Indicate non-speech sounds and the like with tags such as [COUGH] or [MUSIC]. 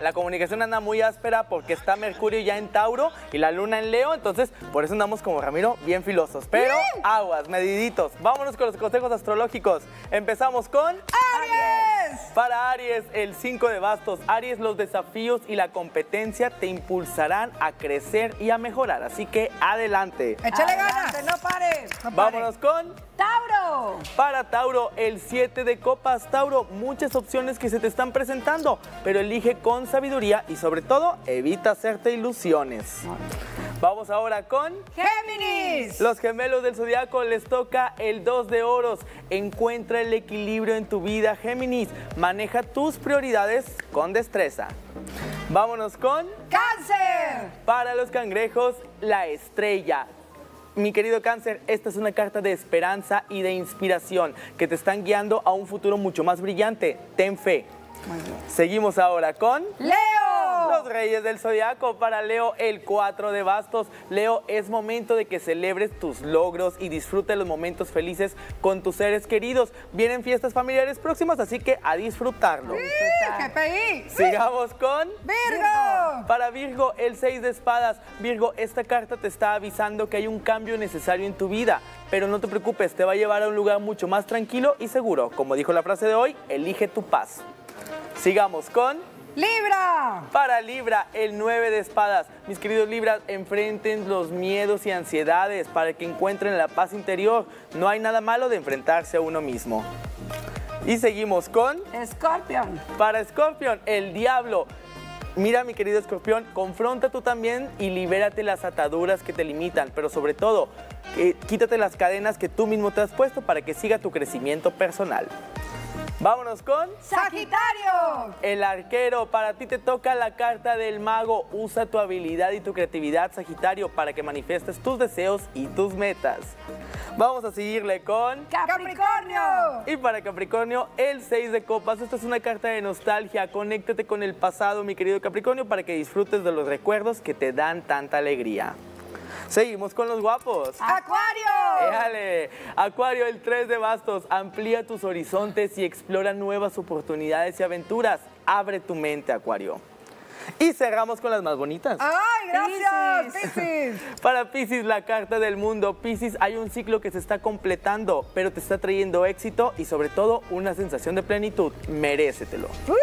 la comunicación anda muy áspera porque está Mercurio ya en Tauro y la Luna en Leo, entonces por eso andamos como Ramiro bien filosos. Pero aguas, mediditos. Vámonos con los consejos astrológicos. Empezamos con... ¡Aries! Para Aries, el 5 de bastos. Aries, los desafíos y la competencia te impulsarán a crecer y a mejorar. Así que adelante. ¡Échale Adelante, ganas! no pares. No pare. Vámonos con Tauro. Para Tauro, el 7 de copas. Tauro, muchas opciones que se te están presentando, pero elige con sabiduría y sobre todo evita hacerte ilusiones. Vamos ahora con ¡Géminis! los gemelos del zodiaco. Les toca el 2 de oros. Encuentra el equilibrio en tu vida, Géminis. Maneja tus prioridades con destreza. Vámonos con ¡Cáncer! para los cangrejos, la estrella. Mi querido cáncer, esta es una carta de esperanza y de inspiración que te están guiando a un futuro mucho más brillante. Ten fe. Seguimos ahora con ¡Leo! Los reyes del zodiaco. Para Leo, el 4 de bastos. Leo, es momento de que celebres tus logros y disfrutes los momentos felices con tus seres queridos. Vienen fiestas familiares próximas, así que a disfrutarlo. ¡GPI! Sigamos con ¡Virgo! para Virgo, el 6 de espadas. Virgo, esta carta te está avisando que hay un cambio necesario en tu vida. Pero no te preocupes, te va a llevar a un lugar mucho más tranquilo y seguro. Como dijo la frase de hoy, elige tu paz. Sigamos con ¡Libra! para Libra, el 9 de espadas. Mis queridos Libras, enfrenten los miedos y ansiedades para que encuentren la paz interior. No hay nada malo de enfrentarse a uno mismo. Y seguimos con Escorpión. para Scorpion, el diablo. Mira, mi querido escorpión, confronta tú también y libérate las ataduras que te limitan, pero sobre todo, eh, quítate las cadenas que tú mismo te has puesto para que siga tu crecimiento personal. Vámonos con ¡Sagitario! el arquero. Para ti te toca la carta del mago. Usa tu habilidad y tu creatividad, Sagitario, para que manifiestes tus deseos y tus metas. Vamos a seguirle con... ¡Capricornio! Y para Capricornio, el 6 de copas. Esta es una carta de nostalgia. Conéctate con el pasado, mi querido Capricornio, para que disfrutes de los recuerdos que te dan tanta alegría. Seguimos con los guapos. ¡Acuario! Éjale. Acuario, el 3 de bastos. Amplía tus horizontes y explora nuevas oportunidades y aventuras. Abre tu mente, Acuario. Y cerramos con las más bonitas. ¡Ay, gracias! ¡Piscis! [LAUGHS] Para Piscis, la carta del mundo. Piscis, hay un ciclo que se está completando, pero te está trayendo éxito y sobre todo una sensación de plenitud. Merécetelo. ¡Uy!